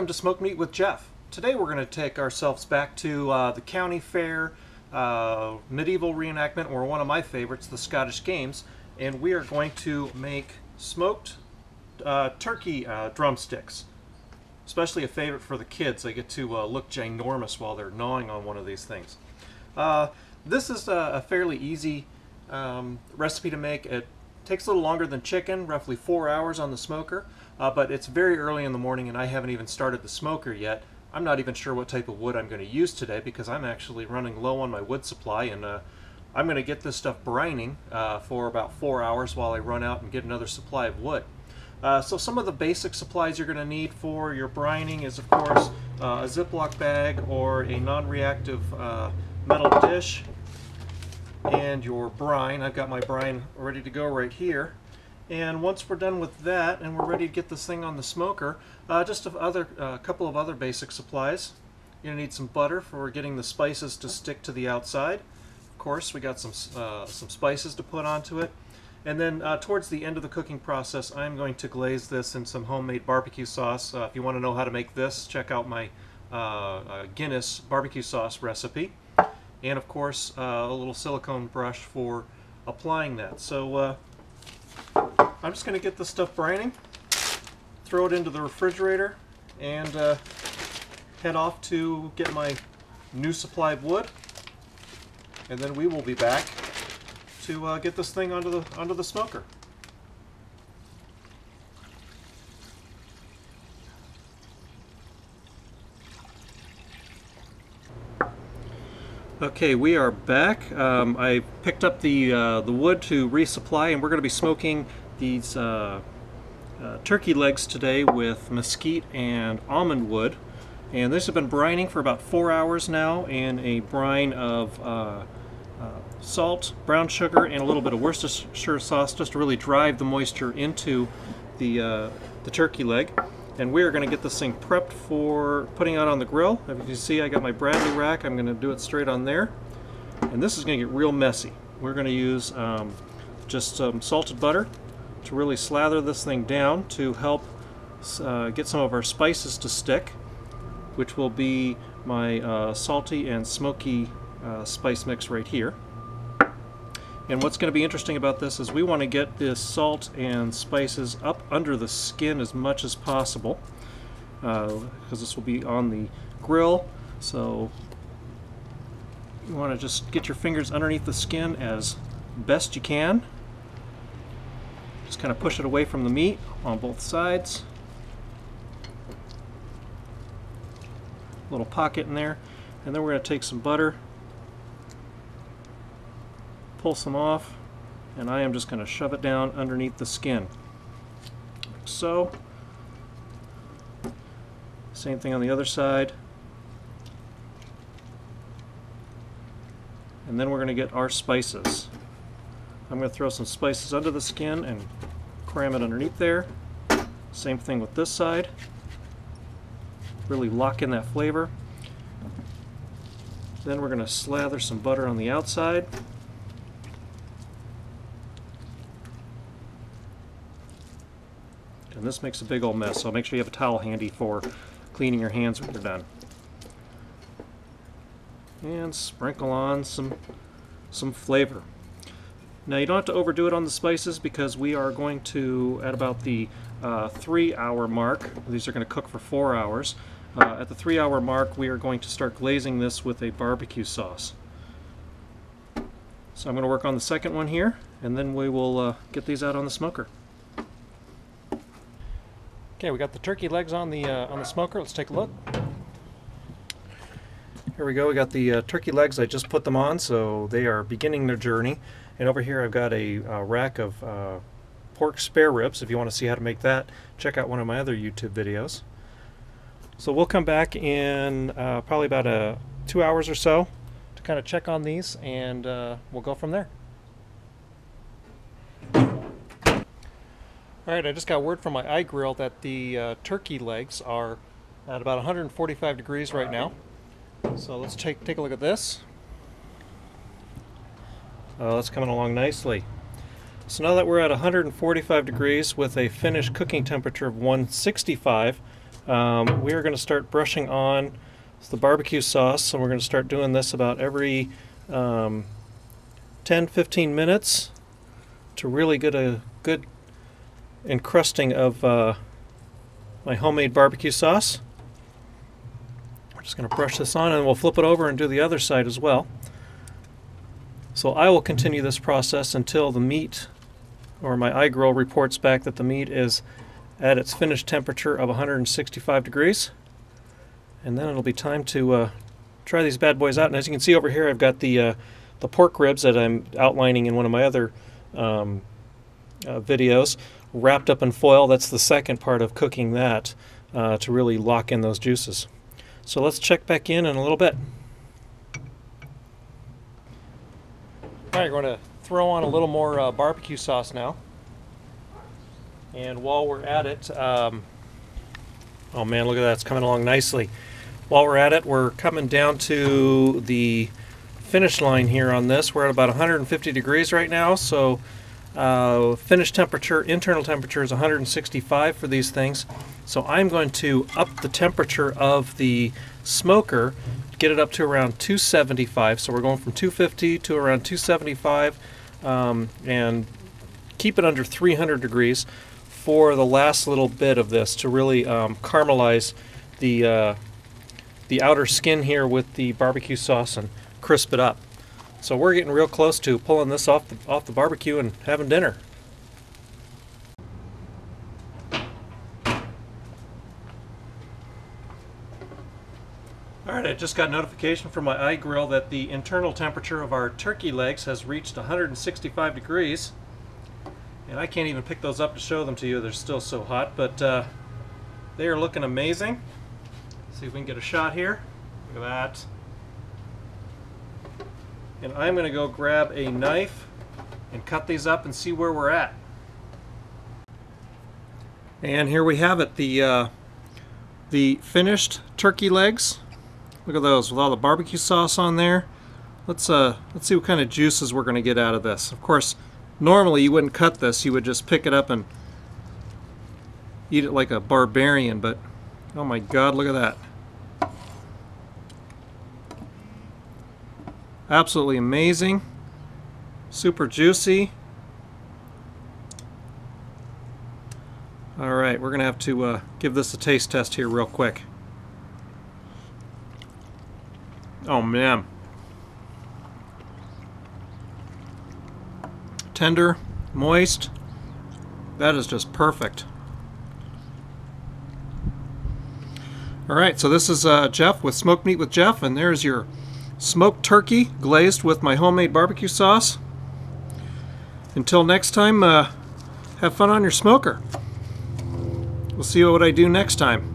welcome to Smoke Meat with Jef. Today we're going to take ourselves back to uh, the county fair uh, medieval reenactment, or one of my favorites, the Scottish Games, and we are going to make smoked uh, turkey uh, drumsticks. Especially a favorite for the kids. They get to uh, look ginormous while they're gnawing on one of these things. Uh, this is a, a fairly easy um, recipe to make. It takes a little longer than chicken, roughly four hours on the smoker, uh, but it's very early in the morning and I haven't even started the smoker yet. I'm not even sure what type of wood I'm going to use today because I'm actually running low on my wood supply and uh, I'm going to get this stuff brining uh, for about four hours while I run out and get another supply of wood. Uh, so some of the basic supplies you're going to need for your brining is of course uh, a Ziploc bag or a non-reactive uh, metal dish and your brine. I've got my brine ready to go right here. And once we're done with that and we're ready to get this thing on the smoker, uh, just a other, uh, couple of other basic supplies. You're gonna need some butter for getting the spices to stick to the outside. Of course, we got some, uh, some spices to put onto it. And then uh, towards the end of the cooking process, I'm going to glaze this in some homemade barbecue sauce. Uh, if you want to know how to make this, check out my uh, Guinness barbecue sauce recipe and of course uh, a little silicone brush for applying that. So uh, I'm just going to get this stuff brining, throw it into the refrigerator, and uh, head off to get my new supply of wood, and then we will be back to uh, get this thing onto the onto the smoker. Okay, we are back. Um, I picked up the uh, the wood to resupply, and we're going to be smoking these uh, uh, turkey legs today with mesquite and almond wood. And this has been brining for about four hours now in a brine of uh, uh, salt, brown sugar, and a little bit of Worcestershire sauce just to really drive the moisture into the uh, the turkey leg and we are going to get this thing prepped for putting out on the grill. As you can see, I got my Bradley rack. I'm going to do it straight on there. And this is going to get real messy. We're going to use um, just some salted butter to really slather this thing down to help uh, get some of our spices to stick, which will be my uh, salty and smoky uh, spice mix right here. And what's going to be interesting about this is we want to get this salt and spices up under the skin as much as possible because uh, this will be on the grill. So you want to just get your fingers underneath the skin as best you can. Just kind of push it away from the meat on both sides. Little pocket in there. And then we're going to take some butter pull some off and I am just going to shove it down underneath the skin. Like so same thing on the other side. And then we're going to get our spices. I'm going to throw some spices under the skin and cram it underneath there. Same thing with this side. Really lock in that flavor. Then we're going to slather some butter on the outside And this makes a big old mess, so make sure you have a towel handy for cleaning your hands when you're done. And sprinkle on some, some flavor. Now you don't have to overdo it on the spices because we are going to, at about the uh, three hour mark, these are going to cook for four hours, uh, at the three hour mark we are going to start glazing this with a barbecue sauce. So I'm going to work on the second one here and then we will uh, get these out on the smoker. Okay, we got the turkey legs on the uh, on the smoker. Let's take a look. Here we go. We got the uh, turkey legs. I just put them on, so they are beginning their journey. And over here, I've got a uh, rack of uh, pork spare ribs. If you want to see how to make that, check out one of my other YouTube videos. So we'll come back in uh, probably about a two hours or so to kind of check on these, and we'll go from there. Alright, I just got word from my iGrill that the uh, turkey legs are at about 145 degrees right now. So let's take, take a look at this. Oh, that's coming along nicely. So now that we're at 145 degrees with a finished cooking temperature of 165, uh, um, we are going to start brushing on the barbecue sauce. So we're going to start doing this about every um, 10 15 minutes to really get a good encrusting of uh, my homemade barbecue sauce. We're just going to brush this on and we'll flip it over and do the other side as well. So I will continue this process until the meat or my iGrill reports back that the meat is at its finished temperature of 165 degrees. And then it'll be time to uh, try these bad boys out. And as you can see over here, I've got the uh, the pork ribs that I'm outlining in one of my other um, uh, videos wrapped up in foil. That's the second part of cooking that uh, to really lock in those juices. So let's check back in in a little bit. All right, we're going to throw on a little more uh, barbecue sauce now. And while we're at it, um, oh man, look at that, it's coming along nicely. While we're at it, we're coming down to the finish line here on this. We're at about 150 degrees right now, so uh, finish temperature, internal temperature is 165 for these things. So I'm going to up the temperature of the smoker, get it up to around 275. So we're going from 250 to around 275 um, and keep it under 300 degrees for the last little bit of this to really um, caramelize the uh, the outer skin here with the barbecue sauce and crisp it up. So we're getting real close to pulling this off the, off the barbecue and having dinner. Alright, I just got notification from my iGrill that the internal temperature of our turkey legs has reached 165 degrees. And I can't even pick those up to show them to you, they're still so hot, but uh, they are looking amazing. See if we can get a shot here. Look at that. And I'm going to go grab a knife and cut these up and see where we're at. And here we have it, the uh, the finished turkey legs. Look at those with all the barbecue sauce on there. Let's uh, let's see what kind of juices we're going to get out of this. Of course, normally you wouldn't cut this; you would just pick it up and eat it like a barbarian. But oh my God, look at that! Absolutely amazing. Super juicy. All right, we're going to have to uh, give this a taste test here real quick. Oh man. Tender, moist. That is just perfect. All right, so this is uh, Jef with Smoked Meat with Jef, and there's your smoked turkey glazed with my homemade barbecue sauce. Until next time, uh, have fun on your smoker. We'll see what I do next time.